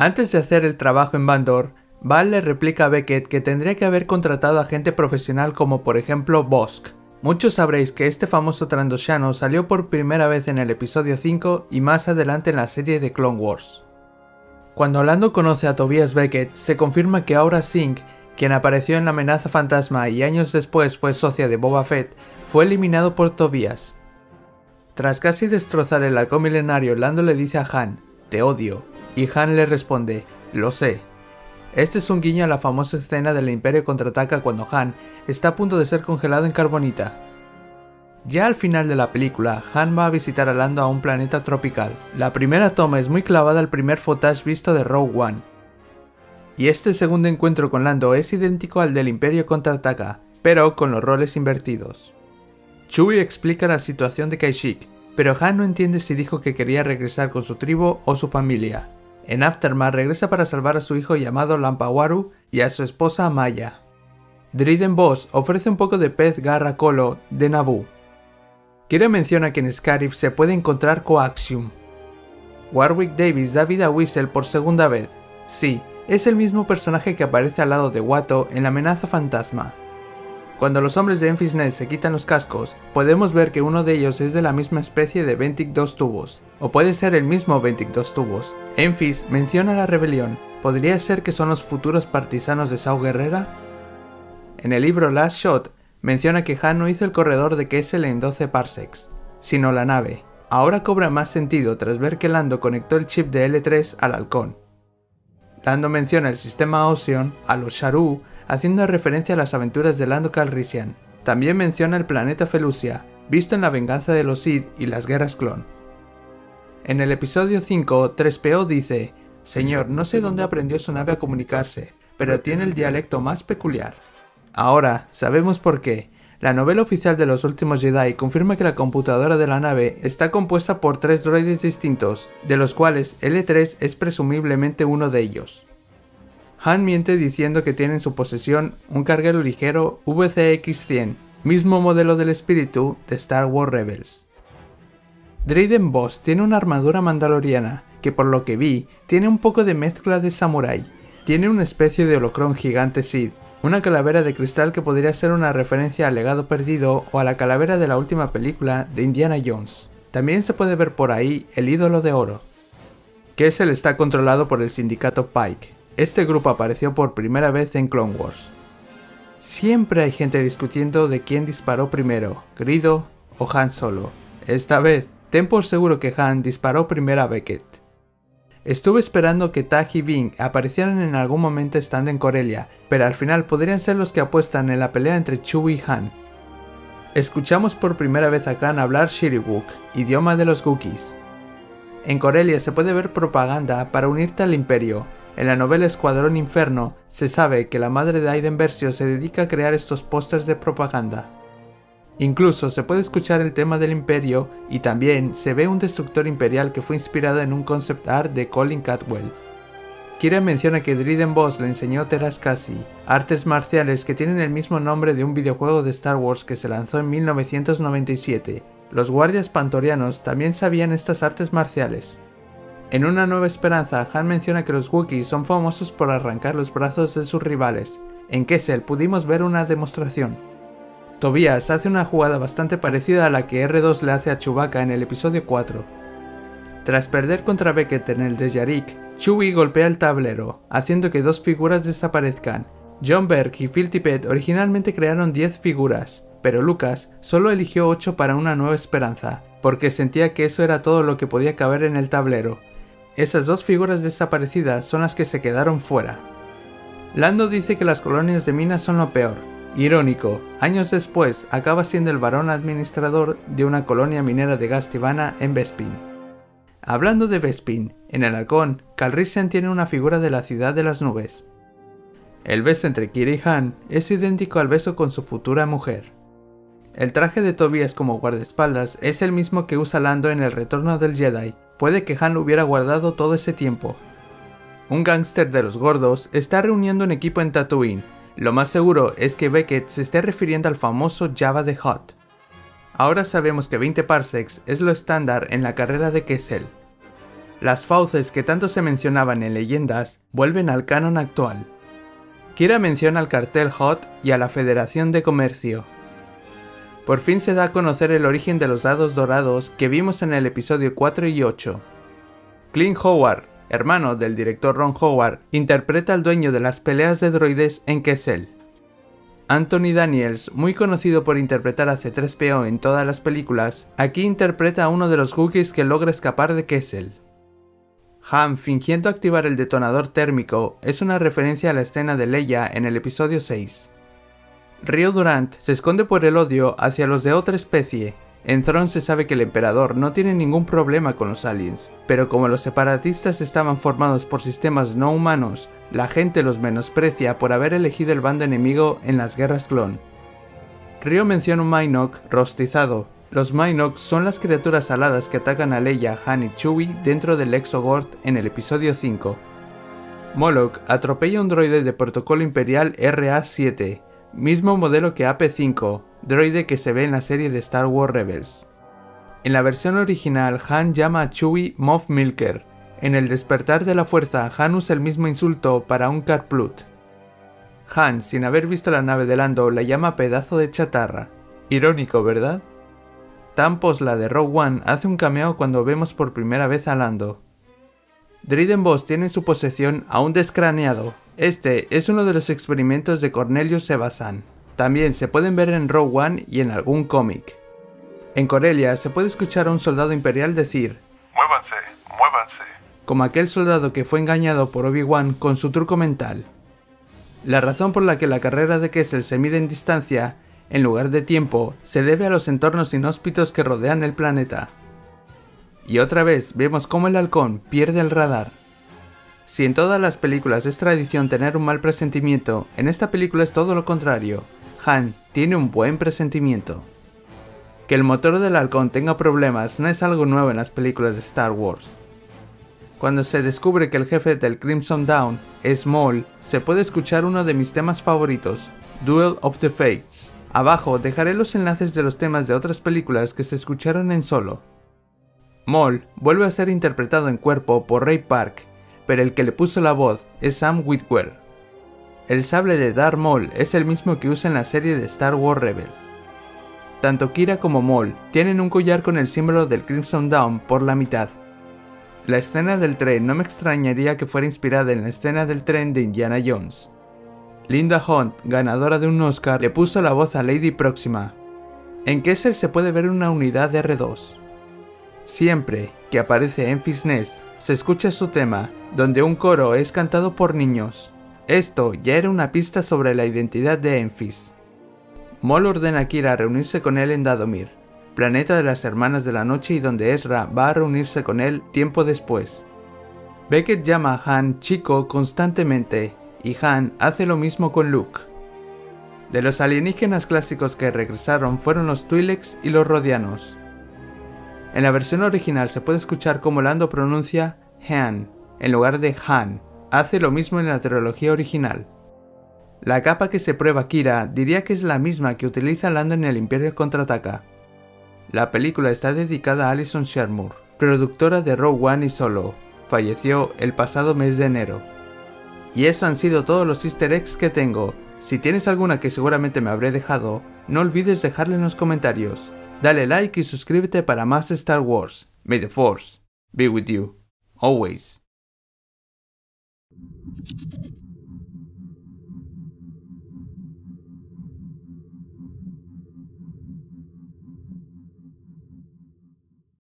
Antes de hacer el trabajo en Bandor, Val le replica a Beckett que tendría que haber contratado a gente profesional como por ejemplo Bosk. Muchos sabréis que este famoso Trandoshano salió por primera vez en el episodio 5 y más adelante en la serie de Clone Wars. Cuando Lando conoce a Tobias Beckett, se confirma que Aura Singh, quien apareció en la amenaza fantasma y años después fue socia de Boba Fett, fue eliminado por Tobias. Tras casi destrozar el halcón milenario, Lando le dice a Han, te odio, y Han le responde, lo sé. Este es un guiño a la famosa escena del Imperio contraataca cuando Han está a punto de ser congelado en carbonita. Ya al final de la película, Han va a visitar a Lando a un planeta tropical. La primera toma es muy clavada al primer footage visto de Rogue One. Y este segundo encuentro con Lando es idéntico al del Imperio contraataca, pero con los roles invertidos. Chewie explica la situación de Kashyyyk, pero Han no entiende si dijo que quería regresar con su tribu o su familia. En Aftermath regresa para salvar a su hijo llamado Lampawaru y a su esposa Maya. Driden Boss ofrece un poco de pez garra colo de Naboo. Kira menciona que en Scarif se puede encontrar Coaxium. Warwick Davis da vida a Whistle por segunda vez. Sí, es el mismo personaje que aparece al lado de Watto en la amenaza fantasma. Cuando los hombres de Enfys Nest se quitan los cascos, podemos ver que uno de ellos es de la misma especie de Ventic 2 tubos, o puede ser el mismo Ventic 2 tubos. Enfys menciona la rebelión, ¿podría ser que son los futuros partisanos de Sao Guerrera? En el libro Last Shot menciona que Han no hizo el corredor de Kessel en 12 parsecs, sino la nave. Ahora cobra más sentido tras ver que Lando conectó el chip de L3 al halcón. Lando menciona el sistema Ocean, a los Sharu, haciendo referencia a las aventuras de Lando Calrissian. También menciona el planeta Felucia, visto en la venganza de los Sith y las guerras clon. En el episodio 5, 3PO dice, Señor, no sé dónde aprendió su nave a comunicarse, pero tiene el dialecto más peculiar. Ahora, sabemos por qué. La novela oficial de los últimos Jedi confirma que la computadora de la nave está compuesta por tres droides distintos, de los cuales L3 es presumiblemente uno de ellos. Han miente diciendo que tiene en su posesión un carguero ligero VCX-100, mismo modelo del espíritu de Star Wars Rebels. Drayden Boss tiene una armadura mandaloriana, que por lo que vi, tiene un poco de mezcla de samurai. Tiene una especie de holocron gigante Sid, una calavera de cristal que podría ser una referencia al legado perdido o a la calavera de la última película de Indiana Jones. También se puede ver por ahí el ídolo de oro. Kessel está controlado por el sindicato Pike, este grupo apareció por primera vez en Clone Wars. Siempre hay gente discutiendo de quién disparó primero, Grido o Han Solo. Esta vez, ten por seguro que Han disparó primero a Beckett. Estuve esperando que Tag y Bing aparecieran en algún momento estando en Corelia, pero al final podrían ser los que apuestan en la pelea entre Chewie y Han. Escuchamos por primera vez a Han hablar Shiriwook, idioma de los Wookiees. En Corelia se puede ver propaganda para unirte al imperio, en la novela Escuadrón Inferno se sabe que la madre de Aiden Versio se dedica a crear estos pósters de propaganda. Incluso se puede escuchar el tema del imperio y también se ve un destructor imperial que fue inspirado en un concept art de Colin Catwell. Kira menciona que Driden Boss le enseñó Teraskasi, artes marciales que tienen el mismo nombre de un videojuego de Star Wars que se lanzó en 1997. Los guardias pantorianos también sabían estas artes marciales, en Una Nueva Esperanza, Han menciona que los Wookiees son famosos por arrancar los brazos de sus rivales. En Kessel pudimos ver una demostración. Tobias hace una jugada bastante parecida a la que R2 le hace a Chewbacca en el episodio 4. Tras perder contra Beckett en el de Yarik, Chewie golpea el tablero, haciendo que dos figuras desaparezcan. John Berg y Phil Tippett originalmente crearon 10 figuras, pero Lucas solo eligió 8 para Una Nueva Esperanza, porque sentía que eso era todo lo que podía caber en el tablero, esas dos figuras desaparecidas son las que se quedaron fuera. Lando dice que las colonias de minas son lo peor. Irónico, años después acaba siendo el varón administrador de una colonia minera de gas tibana en Bespin. Hablando de Bespin, en el halcón, Calrissian tiene una figura de la ciudad de las nubes. El beso entre Kira y Han es idéntico al beso con su futura mujer. El traje de Tobias como guardaespaldas es el mismo que usa Lando en el retorno del Jedi, Puede que Han lo hubiera guardado todo ese tiempo. Un gángster de los gordos está reuniendo un equipo en Tatooine. Lo más seguro es que Beckett se esté refiriendo al famoso Java de Hot. Ahora sabemos que 20 parsecs es lo estándar en la carrera de Kessel. Las fauces que tanto se mencionaban en leyendas vuelven al canon actual. Kira menciona al cartel Hot y a la Federación de Comercio. Por fin se da a conocer el origen de los dados dorados que vimos en el episodio 4 y 8. Clint Howard, hermano del director Ron Howard, interpreta al dueño de las peleas de droides en Kessel. Anthony Daniels, muy conocido por interpretar a C3PO en todas las películas, aquí interpreta a uno de los Wookiees que logra escapar de Kessel. Han fingiendo activar el detonador térmico es una referencia a la escena de Leia en el episodio 6. Rio Durant se esconde por el odio hacia los de otra especie. En Throne se sabe que el emperador no tiene ningún problema con los aliens, pero como los separatistas estaban formados por sistemas no humanos, la gente los menosprecia por haber elegido el bando enemigo en las guerras clon. Rio menciona un Minok rostizado. Los Minok son las criaturas aladas que atacan a Leia, Han y Chewie dentro del Exogord en el episodio 5. Moloch atropella un droide de protocolo imperial RA-7, mismo modelo que AP-5, droide que se ve en la serie de Star Wars Rebels. En la versión original, Han llama a Chewie Moff Milker. En el despertar de la fuerza, Han usa el mismo insulto para un Carplut. Han, sin haber visto la nave de Lando, la llama pedazo de chatarra. Irónico, ¿verdad? Tampos, la de Rogue One, hace un cameo cuando vemos por primera vez a Lando. Driden Boss tiene en su posesión a un descraneado, este es uno de los experimentos de Cornelius Sebasan. También se pueden ver en Rogue One y en algún cómic. En Corelia se puede escuchar a un soldado imperial decir Muévanse, muévanse. Como aquel soldado que fue engañado por Obi-Wan con su truco mental. La razón por la que la carrera de Kessel se mide en distancia, en lugar de tiempo, se debe a los entornos inhóspitos que rodean el planeta. Y otra vez vemos cómo el halcón pierde el radar. Si en todas las películas es tradición tener un mal presentimiento, en esta película es todo lo contrario. Han tiene un buen presentimiento. Que el motor del halcón tenga problemas no es algo nuevo en las películas de Star Wars. Cuando se descubre que el jefe del Crimson Dawn es Maul, se puede escuchar uno de mis temas favoritos, Duel of the Fates. Abajo dejaré los enlaces de los temas de otras películas que se escucharon en solo. Maul vuelve a ser interpretado en cuerpo por Ray Park pero el que le puso la voz es Sam Witwer. El sable de Darth Maul es el mismo que usa en la serie de Star Wars Rebels. Tanto Kira como Maul tienen un collar con el símbolo del Crimson Dawn por la mitad. La escena del tren no me extrañaría que fuera inspirada en la escena del tren de Indiana Jones. Linda Hunt, ganadora de un Oscar, le puso la voz a Lady Próxima. En Kessel se puede ver una unidad de R2. Siempre que aparece Enfys Nest, se escucha su tema, donde un coro es cantado por niños. Esto ya era una pista sobre la identidad de Enfys. Mol ordena a Kira reunirse con él en Dadomir, planeta de las Hermanas de la Noche y donde Ezra va a reunirse con él tiempo después. Beckett llama a Han chico constantemente, y Han hace lo mismo con Luke. De los alienígenas clásicos que regresaron fueron los Twi'leks y los Rodianos. En la versión original se puede escuchar cómo Lando pronuncia Han en lugar de Han. Hace lo mismo en la trilogía original. La capa que se prueba Kira diría que es la misma que utiliza Lando en el Imperio Contraataca. La película está dedicada a Alison Shermour, productora de Rogue One y Solo. Falleció el pasado mes de enero. Y eso han sido todos los easter eggs que tengo. Si tienes alguna que seguramente me habré dejado, no olvides dejarla en los comentarios. Dale like y suscríbete para más Star Wars. May the Force be with you. Always. Thank you.